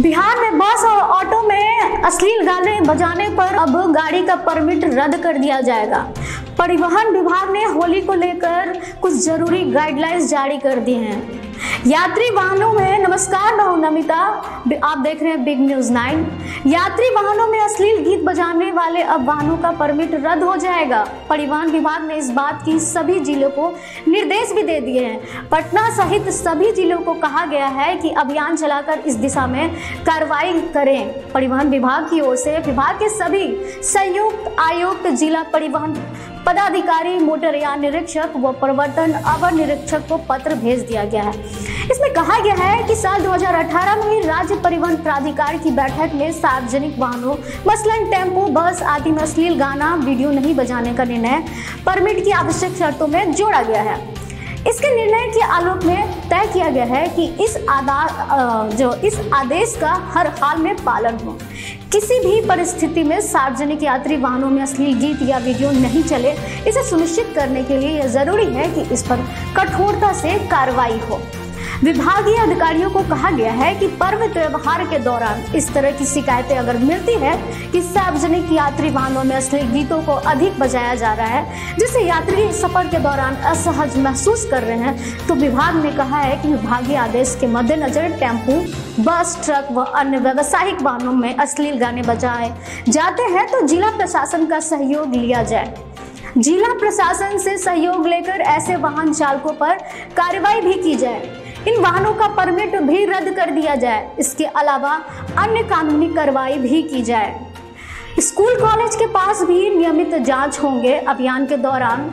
बिहार में बस और ऑटो में अश्लील गाने बजाने पर अब गाड़ी का परमिट रद्द कर दिया जाएगा। परिवहन विभाग ने होली को लेकर कुछ ज़रूरी गाइडलाइंस जारी कर दी हैं। यात्री वाहनों में नमस्कार, मैं हूँ नमिता। आप देख रहे हैं बिग न्यूज़ नाइन यात्री वाहनों में अश्लील गीत बजाने वाले अब वाहनों का परमिट रद्द हो जाएगा। परिवहन विभाग ने इस बात की सभी जिलों को निर्देश भी दे दिए हैं। पटना सहित सभी जिलों को कहा गया है कि अभियान चलाकर इस दिशा में कार्रवाई करें। परिवहन विभाग की ओर से विभाग के सभी संयुक्त आयुक्त, जिला परिवहन पदाधिकारी मोटरयान निरीक्षक व प्रवर्तन अवर निरीक्षक को पत्र भेज दिया गया है। इसमें कहा गया है कि साल 2018 में राज्य परिवहन प्राधिकार की बैठक में सार्वजनिक वाहनों, मसलन टेंपो, बस आदि में अश्लील गाना, वीडियो नहीं बजाने का निर्णय, परमिट की आवश्यक शर्तों में जोड़ा गया है। इसके निर्णय के आलोक में तय किया गया है कि इस आधार जो इस आदेश का हर हाल में पालन हो। किसी भी परिस्थिति में सार्वजनिक यात्री वाहनों में अश्लील गीत या वीडियो नहीं चले, इसे सुनिश्चित करने के लिए यह ज़रूरी है कि इस पर कठोरता से कार्रवाई हो। विभागीय अधिकारियों को कहा गया है कि पर्व त्योहार के दौरान इस तरह की शिकायतें अगर मिलती है कि सार्वजनिक यात्री वाहनों में अश्लील गीतों को अधिक बजाया जा रहा है, जिससे यात्री सफ़र के दौरान असहज महसूस कर रहे हैं तो विभाग ने कहा है कि विभागीय आदेश के मद्देनजर टेंपू, बस, ट्रक व अन्य व्यवसायिक वाहनों में अश्लील गाने बजाए। जाते हैं तो जिला प्रशासन का सहयोग लिया जाए। जिला प्रशासन से सहयोग लेकर ऐसे वाहन चालकों पर कार्रवाई भी की जाए। इन वाहनों का परमिट भी रद्द कर दिया जाए। इसके अलावा अन्य कानूनी कार्रवाई भी की जाए। स्कूल कॉलेज के पास भी नियमित जाँच होंगे अभियान के दौरान।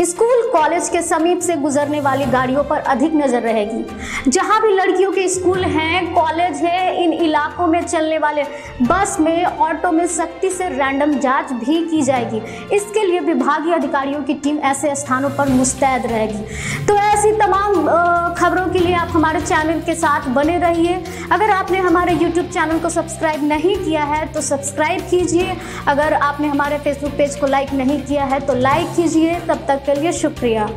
स्कूल कॉलेज के समीप से गुजरने वाली गाड़ियों पर अधिक नज़र रहेगी। जहाँ भी लड़कियों के स्कूल हैं, कॉलेज है, इन इलाकों में चलने वाले बस में, ऑटो में सख्ती से रैंडम जाँच भी की जाएगी। इसके लिए विभागीय अधिकारियों की टीम ऐसे स्थानों पर मुस्तैद रहेगी। तो ऐसी तमाम खबरों के लिए आप हमारे चैनल के साथ बने रहिए। अगर आपने हमारे यूट्यूब चैनल को सब्सक्राइब नहीं किया है तो सब्सक्राइब कीजिए। अगर आपने हमारे फेसबुक पेज को लाइक नहीं किया है तो लाइक कीजिए। तब तक के लिए शुक्रिया।